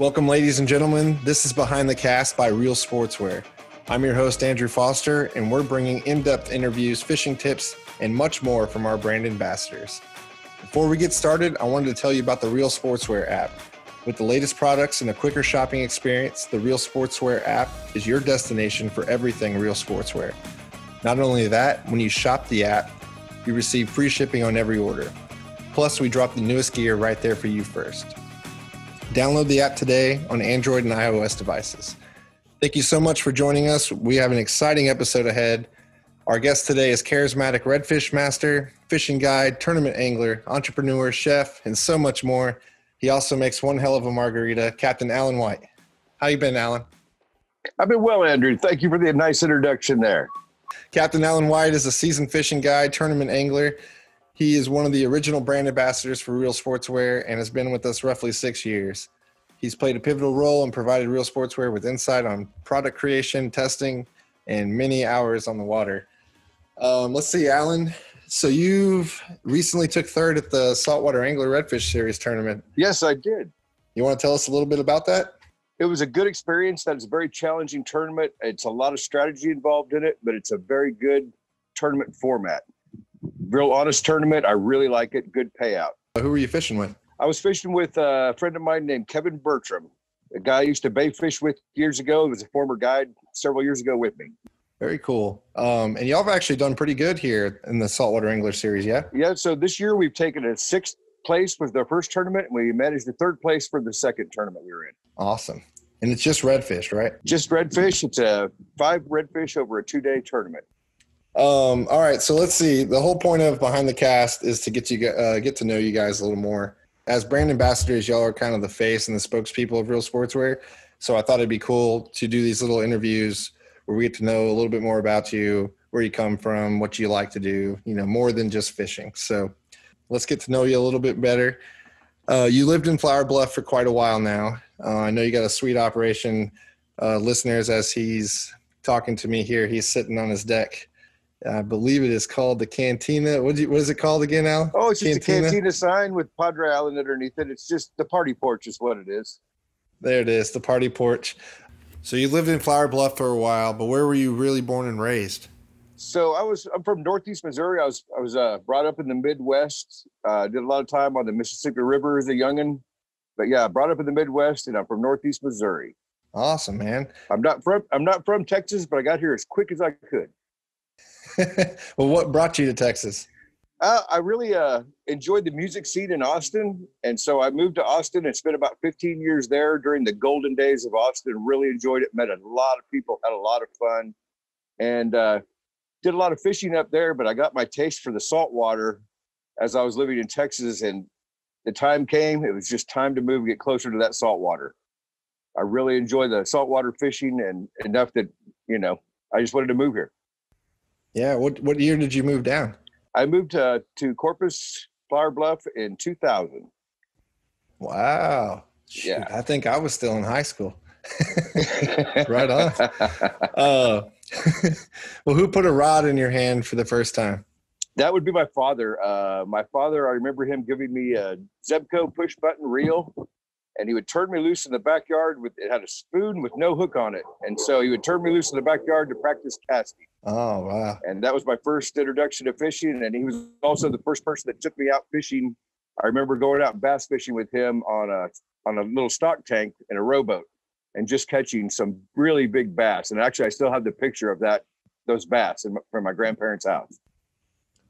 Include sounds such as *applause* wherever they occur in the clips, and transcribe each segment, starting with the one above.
Welcome, ladies and gentlemen. This is Behind the Cast by Reel Sportswear. I'm your host, Andrew Foster, and we're bringing in depth interviews, fishing tips, and much more from our brand ambassadors. Before we get started, I wanted to tell you about the Reel Sportswear app. With the latest products and a quicker shopping experience, the Reel Sportswear app is your destination for everything Reel Sportswear. Not only that, when you shop the app, you receive free shipping on every order. Plus, we drop the newest gear right there for you first. Download the app today on Android and iOS devices. Thank you so much for joining us. We have an exciting episode ahead. Our guest today is charismatic redfish master, fishing guide, tournament angler, entrepreneur, chef, and so much more. He also makes one hell of a margarita, Captain Alan White. How you been, Alan? I've been well, Andrew. Thank you for the nice introduction there. Captain Alan White is a seasoned fishing guide, tournament angler. He is one of the original brand ambassadors for Reel Sportswear and has been with us roughly six years. He's played a pivotal role and provided Reel Sportswear with insight on product creation, testing, and many hours on the water. Um, let's see, Alan. So you've recently took third at the Saltwater Angler Redfish Series tournament. Yes, I did. You want to tell us a little bit about that? It was a good experience. That is a very challenging tournament. It's a lot of strategy involved in it, but it's a very good tournament format. Real honest tournament. I really like it. Good payout. Who were you fishing with? I was fishing with a friend of mine named Kevin Bertram, a guy I used to bay fish with years ago. He was a former guide several years ago with me. Very cool. Um, and y'all have actually done pretty good here in the Saltwater Angler Series, yeah? Yeah. So this year we've taken a sixth place was the first tournament. And we managed the third place for the second tournament we were in. Awesome. And it's just redfish, right? Just redfish. It's a five redfish over a two day tournament. Um, all right, so let's see. The whole point of behind the cast is to get you uh, get to know you guys a little more. As brand ambassadors, y'all are kind of the face and the spokespeople of Reel Sportswear. So I thought it'd be cool to do these little interviews where we get to know a little bit more about you, where you come from, what you like to do. You know, more than just fishing. So let's get to know you a little bit better. Uh, you lived in Flower Bluff for quite a while now. Uh, I know you got a sweet operation. Uh, listeners, as he's talking to me here, he's sitting on his deck I believe it is called the Cantina. What, you, what is it called again, Al? Oh, it's just a Cantina sign with Padre Island underneath it. It's just the party porch, is what it is. There it is, the party porch. So you lived in Flower Bluff for a while, but where were you really born and raised? So I was I'm from Northeast Missouri. I was I was uh, brought up in the Midwest. Uh, did a lot of time on the Mississippi River as a youngin, but yeah, brought up in the Midwest, and I'm from Northeast Missouri. Awesome, man. I'm not from I'm not from Texas, but I got here as quick as I could. *laughs* well, what brought you to Texas? Uh, I really uh, enjoyed the music scene in Austin, and so I moved to Austin and spent about 15 years there during the golden days of Austin. Really enjoyed it. Met a lot of people, had a lot of fun, and uh, did a lot of fishing up there. But I got my taste for the saltwater as I was living in Texas, and the time came. It was just time to move, and get closer to that saltwater. I really enjoy the saltwater fishing, and enough that you know I just wanted to move here. Yeah. What what year did you move down? I moved uh, to Corpus Flower Bluff in 2000. Wow. Shoot, yeah. I think I was still in high school. *laughs* right on. Uh, *laughs* well, who put a rod in your hand for the first time? That would be my father. Uh, my father, I remember him giving me a Zebco push button reel and he would turn me loose in the backyard with it had a spoon with no hook on it and so he would turn me loose in the backyard to practice casting oh wow. And that was my first introduction to fishing and he was also the first person that took me out fishing. I remember going out bass fishing with him on a on a little stock tank in a rowboat and just catching some really big bass. And actually i still have the picture of that those bass in, from my grandparents house.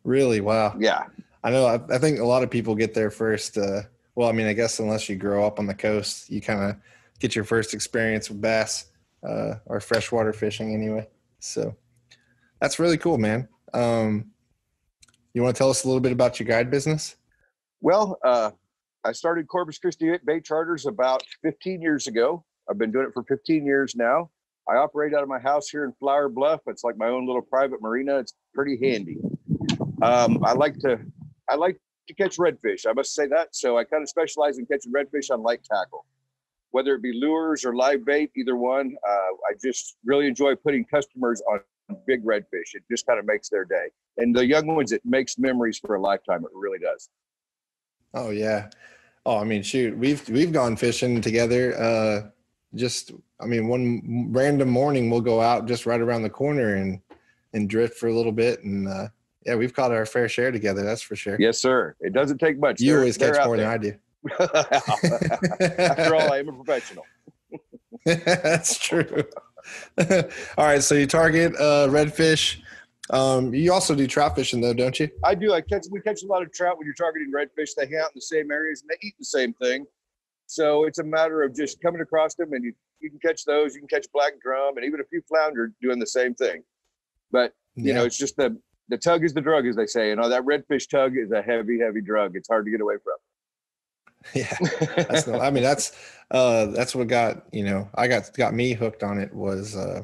Really? Wow. Yeah. I know i, I think a lot of people get there first uh well, I mean, I guess unless you grow up on the coast, you kind of get your first experience with bass uh, or freshwater fishing anyway. So that's really cool, man. Um, you want to tell us a little bit about your guide business? Well, uh, I started Corpus Christi Bay Charters about 15 years ago. I've been doing it for 15 years now. I operate out of my house here in Flower Bluff. It's like my own little private marina. It's pretty handy. Um, I like to I like to catch redfish. I must say that. So I kind of specialize in catching redfish on light tackle, whether it be lures or live bait, either one. Uh, I just really enjoy putting customers on big redfish. It just kind of makes their day. And the young ones, it makes memories for a lifetime. It really does. Oh yeah. Oh, I mean, shoot, we've we've gone fishing together. Uh, just, I mean, one random morning we'll go out just right around the corner and and drift for a little bit, and uh, yeah, we've caught our fair share together. That's for sure. Yes, sir. It doesn't take much. You They're- always they're catch more than. I do. *laughs* *laughs* After all, I am a professional. *laughs* That's true. *laughs* all right, so you target uh, redfish. Um, you also do trout fishing, though, don't you? I do. I catch. We catch a lot of trout when you're targeting redfish. They hang out in the same areas and they eat the same thing. So it's a matter of just coming across them, and you you can catch those. You can catch black drum, and even a few flounder doing the same thing. But you know, it's just the the tug is the drug, as they say. You know, that redfish tug is a heavy, heavy drug. It's hard to get away *laughs* yeah. That's no, I mean, that's uh, that's what got you know, I got got me hooked on it was uh,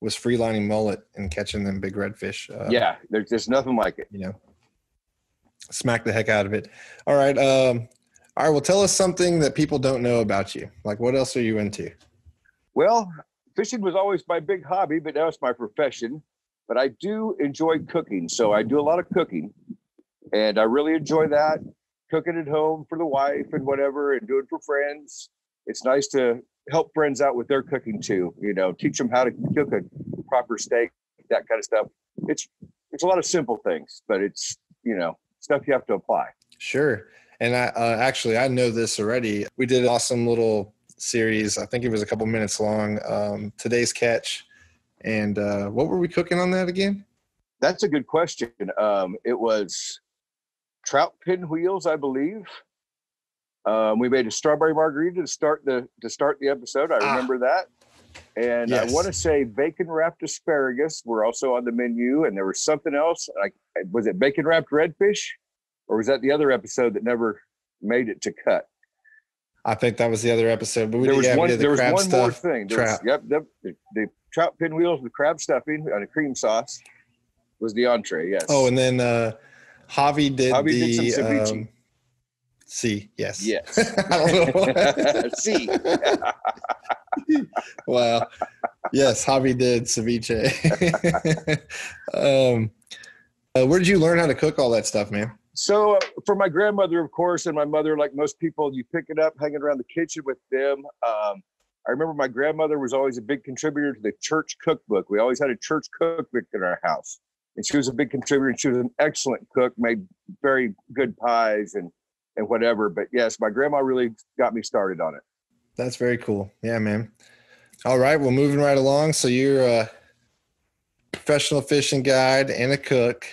was freelining mullet and catching them big redfish. Uh, yeah, there's just nothing like it. you know, smack the heck out of it. All right, um, all right. Well, tell us something that people don't know about you. Like, what else are you into? Well, fishing was always my big hobby, but now it's my profession. But I do enjoy cooking, so I do a lot of cooking, and I really enjoy that. Cooking at home for the wife and whatever, and do it for friends. It's nice to help friends out with their cooking too. You know, teach them how to cook a proper steak, that kind of stuff. It's it's a lot of simple things, but it's you know stuff you have to apply. Sure. And I uh, actually I know this already. We did an awesome little series. I think it was a couple minutes long. Um, today's catch. And uh, what were we cooking on that again? That's a good question. Um, it was trout pinwheels, I believe. Um, we made a strawberry margarita to start the to start the episode. I Ah. remember that. And Yes. I want to say bacon wrapped asparagus were also on the menu, and there was something else. Like was it bacon wrapped redfish, or was that the other episode that never made it to cut? I think that was the other episode. But we there was one. the There was one more thing. There was- yep, yep. The, the trout pinwheels with crab stuffing and a cream sauce was the entree. Yes. Oh, and then uh, Javi did Javi the did some ceviche. um, C. Yes. yes. I don't know. See. wow. Yes, Javi did ceviche. *laughs* um, uh, where did you learn how to cook all that stuff, man? So uh, for my grandmother, of course, and my mother, like most people, you pick it up hanging around the kitchen with them. Um, I remember my grandmother was always a big contributor to the church cookbook. We always had a church cookbook in our house, and she was a big contributor. She was an excellent cook, made very good pies and and whatever. But yes, my grandma really got me started on it. That's very cool. Yeah, man. All right, well, moving right along. So you're a professional fishing guide and a cook.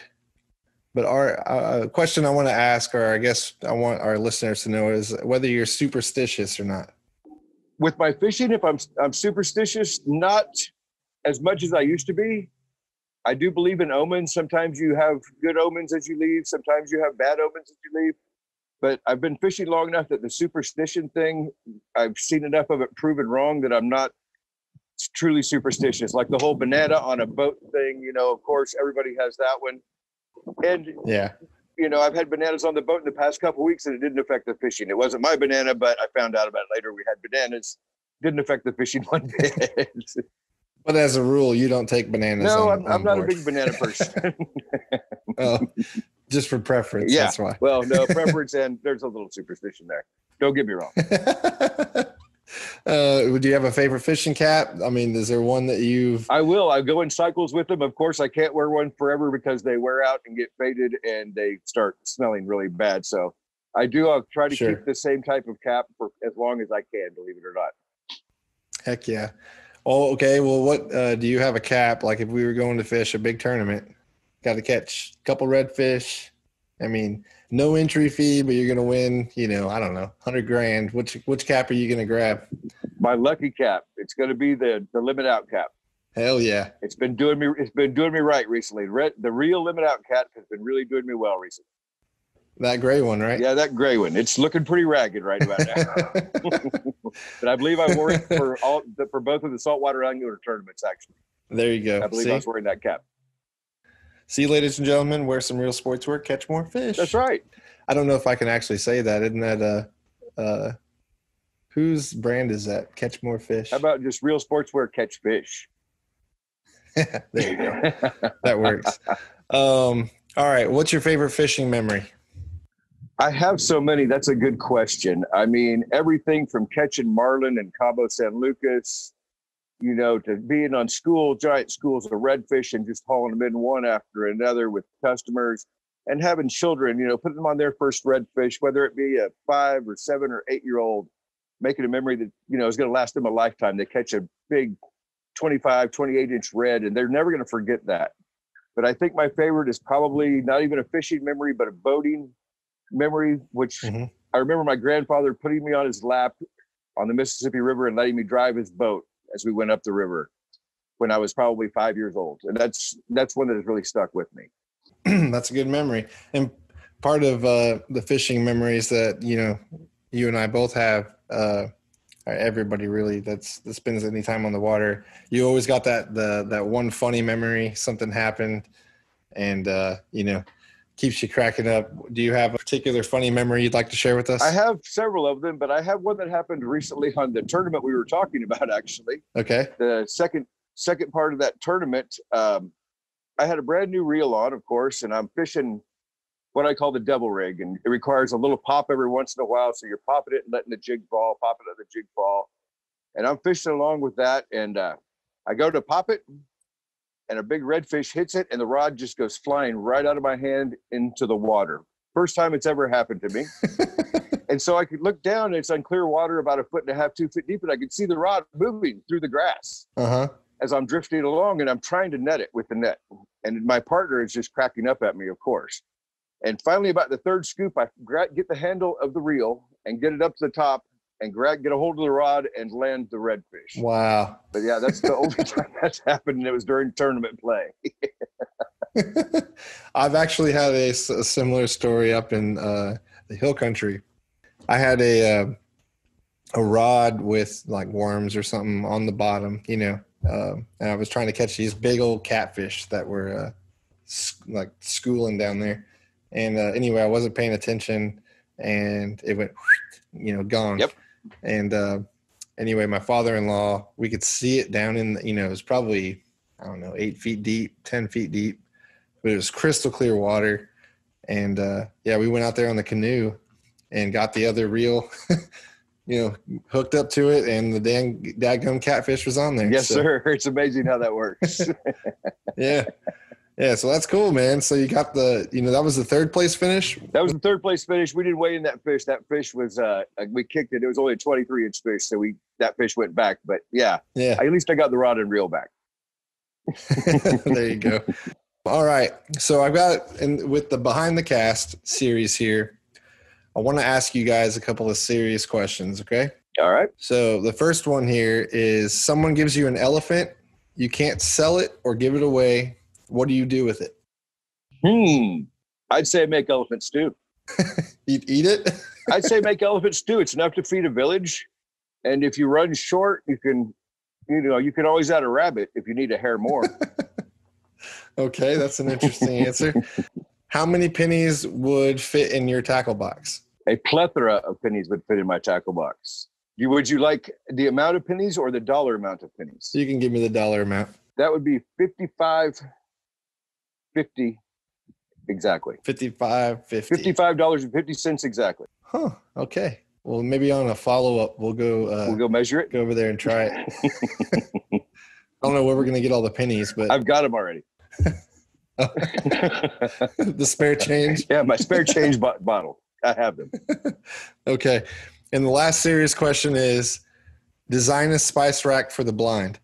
But our uh, question I want to ask, or I guess I want our listeners to know, is whether you're superstitious or not. with my fishing, if I'm I'm superstitious, not as much as I used to be. I do believe in omens. Sometimes you have good omens as you leave. Sometimes you have bad omens as you leave. But I've been fishing long enough that the superstition thing, I've seen enough of it proven wrong that I'm not truly superstitious. Like the whole banana on a boat thing, you know, of course, everybody has that one. And Yeah. you know, I've had bananas on the boat in the past couple weeks and it didn't affect the fishing. It wasn't my banana, but I found out about it later. We had bananas. Didn't affect the fishing *laughs* one bit. But as a rule, you don't take bananas. no, on- I'm, on I'm not a big banana *laughs* person. Oh, just for preference. Yeah. That's why. well, no *laughs* preference, and there's a little superstition there. Don't get me wrong. *laughs* uh, would you have a favorite fishing cap? I mean, is there one that you've? I will. I go in cycles with them. Of course, I can't wear one forever because they wear out and get faded and they start smelling really bad. So I do. I'll try to Sure. keep the same type of cap for as long as I can, believe it or not. Heck yeah. Oh, okay. Well, what uh, do you have a cap? Like if we were going to fish a big tournament, got to catch a couple redfish. I mean, no entry fee, but you're gonna win. You know, I don't know, hundred grand. Which which cap are you gonna grab? My lucky cap. It's going to be the the limit out cap. Hell yeah. It's been doing me. It's been doing me right recently. Red, the real limit out cap has been really doing me well recently. That gray one, right? Yeah, that gray one. It's looking pretty ragged right about now. *laughs* but I believe I wore it for all the, for both of the saltwater angler tournaments. Actually, there you go. I believe See? I was wearing that cap. See, ladies and gentlemen, wear some Reel Sportswear, catch more fish. That's right. I don't know if I can actually say that. Isn't that uh uh whose brand is that? Catch more fish. How about just Reel Sportswear catch fish? *laughs* there you go. That works. Um, all right. What's your favorite fishing memory? I have so many. That's a good question. I mean, everything from catching marlin in Cabo San Lucas, you know, to being on school, giant schools of redfish and just hauling them in one after another with customers and having children, you know, putting them on their first redfish, whether it be a five or seven or eight year old, making a memory that, you know, is going to last them a lifetime. They catch a big 25, 28 inch red, and they're never going to forget that. But I think my favorite is probably not even a fishing memory, but a boating memory, which mm-hmm. I remember my grandfather putting me on his lap on the Mississippi River and letting me drive his boat as we went up the river when I was probably five years old. And that's that's one that has really stuck with me. *clears throat* that's a good memory. And part of uh, the fishing memories that, you know, you and I both have, uh, everybody really that's that spends any time on the water you always got that the that one funny memory something happened and uh you know keeps you cracking up do you have a particular funny memory you'd like to share with us i have several of them but i have one that happened recently on the tournament we were talking about actually okay the second second part of that tournament um i had a brand new reel on of course and i'm fishing what I call the double rig, and it requires a little pop every once in a while. So you're popping it and letting the jig fall, popping it, the jig fall, and I'm fishing along with that. And uh, I go to pop it, and a big redfish hits it, and the rod just goes flying right out of my hand into the water. First time it's ever happened to me. *laughs* and so I could look down, and it's on clear water, about a foot and a half, two feet deep, and I could see the rod moving through the grass. Uh-huh. As I'm drifting along, and I'm trying to net it with the net, and my partner is just cracking up at me, of course. And finally, about the third scoop, I get the handle of the reel and get it up to the top and grab, get a hold of the rod and land the redfish. Wow. But yeah, that's the only *laughs* time that's happened. And it was during tournament play. *laughs* I've actually had a, a, similar story up in uh, the hill country. I had a, uh, a rod with like worms or something on the bottom, you know, uh, and I was trying to catch these big old catfish that were uh, like schooling down there and uh, anyway, I wasn't paying attention, and it went, *laughs* you know, gone. Yep. And uh, anyway, my father-in-law, we could see it down in, you know, it was probably I don't know, eight feet deep, ten feet deep, but it was crystal clear water. And uh, yeah, we went out there on the canoe and got the other reel. *laughs* you know, hooked up to it, and the dang dadgum catfish was on there. Yes, so. sir. *laughs* It's amazing how that works. *laughs* yeah, yeah, so that's cool, man. So you got the, you know, that was the third place finish. That was the third place finish. We didn't weigh in that fish. That fish was, uh, we kicked it. It was only a 23 inch fish, so we that fish went back. But yeah, yeah. At least I got the rod and reel back. *laughs* there you go. All right. So I've got, and with the behind the cast series here, I want to ask you guys a couple of serious questions. Okay. All right. So the first one here is someone gives you an elephant, you can't sell it or give it away what do you do with it? Hmm. I'd say make elephant stew. *laughs* Eat eat it? *laughs* I'd say make elephant stew. It's enough to feed a village. And if you run short, you can, you know, you can always add a rabbit if you need a hair more. *laughs* okay, that's an interesting answer. How many pennies would fit in your tackle box? A plethora of pennies would fit in my tackle box. You, would you like the amount of pennies or the dollar amount of pennies? You can give me the dollar amount. That would be 55 50 exactly. 55 50 $55.50 exactly. Huh okay. Well maybe on a follow-up we'll go uh, we'll go measure it. go over there and try it. *laughs* I don't know where we're going to get all the pennies but i've got them already. *laughs* The spare change? *laughs* Yeah my spare change bottle. I have them. Okay. And the last serious question is design a spice rack for the blind.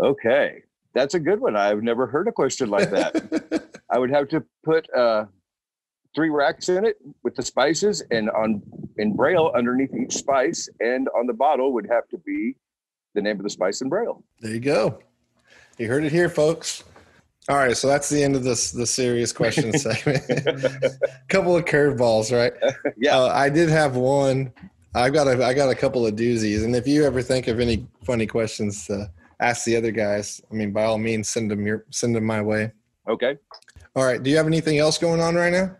Okay. That's a good one. I've never heard a question like that. I would have to put uh, three racks in it with the spices, and on in braille underneath each spice, and on the bottle would have to be the name of the spice in braille. There you go. You heard it here, folks. All right, so that's the end of this the serious question *laughs* segment. *laughs* couple of curveballs, right? *laughs* yeah, uh, I did have one. I've got a I got a couple of doozies, and if you ever think of any funny questions, uh, ask the other guys. I mean, by all means, send them your send them my way. Okay. All right. Do you have anything else going on right now?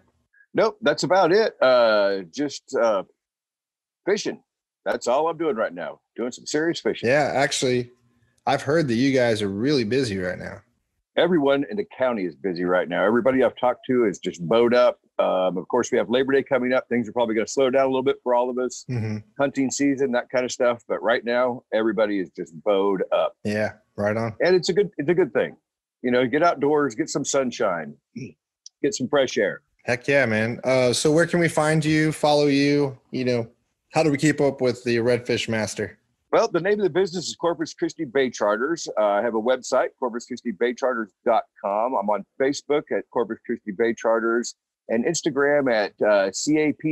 Nope. That's about it. Uh, just uh, fishing. That's all I'm doing right now. Doing some serious fishing. Yeah, actually, I've heard that you guys are really busy right now. Everyone in the county is busy right now. Everybody I've talked to is just bowed up. Um, of course, we have Labor Day coming up. Things are probably going to slow down a little bit for all of us. hmm Hunting season, that kind of stuff. But right now, everybody is just bowed up, Yeah, right on. and it's a good it's a good thing. You know, get outdoors, get some sunshine, *clears throat* get some fresh air. Heck yeah, man. Uh, so where can we find you? Follow you? You know, how do we keep up with the Redfish Master? Well, the name of the business is Corpus Christi Bay Charters. Uh, I have a website, corpuschristibaycharters.com. I'm on Facebook at Corpus Christi Bay Charters and Instagram at uh, C-A-P-T-A-L-P-O,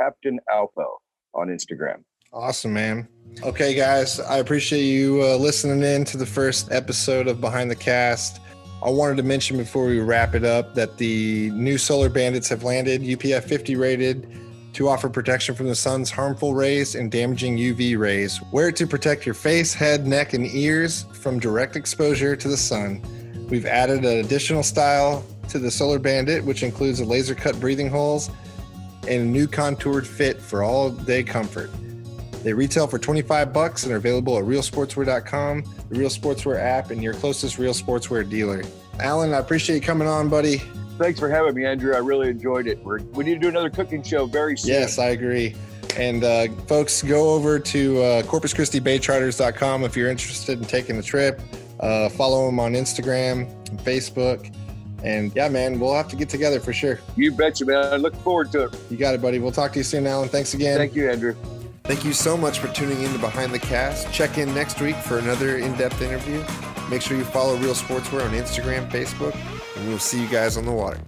Captain Alpo on Instagram. Awesome, man. Okay, guys, I appreciate you uh, listening in to the first episode of Behind the Cast. I wanted to mention before we wrap it up that the new Solar Bandits have landed, UPF 50 rated, to offer protection from the sun's harmful rays and damaging UV rays. Wear it to protect your face, head, neck, and ears from direct exposure to the sun. We've added an additional style to the Solar Bandit, which includes a laser cut breathing holes and a new contoured fit for all day comfort. They retail for 25 bucks and are available at reelsportswear.com, the Reel Sportswear app, and your closest Reel Sportswear dealer. Alan, I appreciate you coming on, buddy. Thanks for having me, Andrew. I really enjoyed it. We're, we need to do another cooking show very soon. Yes, I agree. And uh, folks, go over to uh, CorpusChristiBayCharters.com if you're interested in taking the trip. Uh, follow them on Instagram and Facebook. And yeah, man, we'll have to get together for sure. You betcha, man. I look forward to it. You got it, buddy. We'll talk to you soon, Alan. Thanks again. Thank you, Andrew. Thank you so much for tuning in to Behind the Cast. Check in next week for another in depth interview. Make sure you follow Reel Sportswear on Instagram, Facebook, and we'll see you guys on the water.